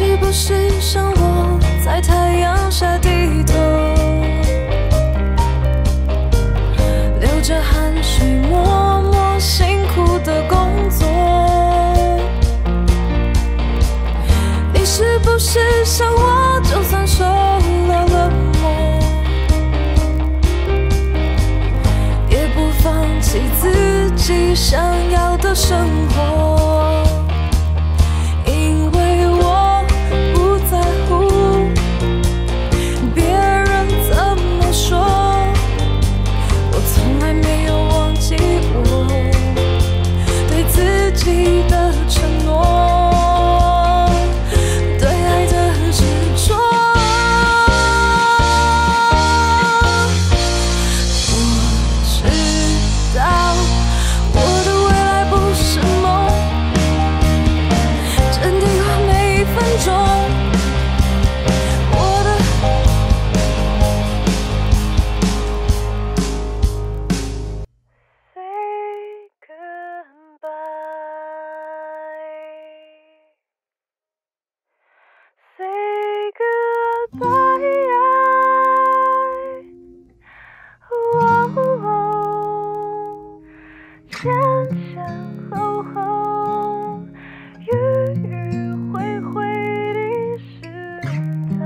是不是像我在太阳下低头，流着汗水默默辛苦的工作？你是不是像我，就算受了冷漠，也不放弃自己想要的生活？前前后后，迂迂回回的试探。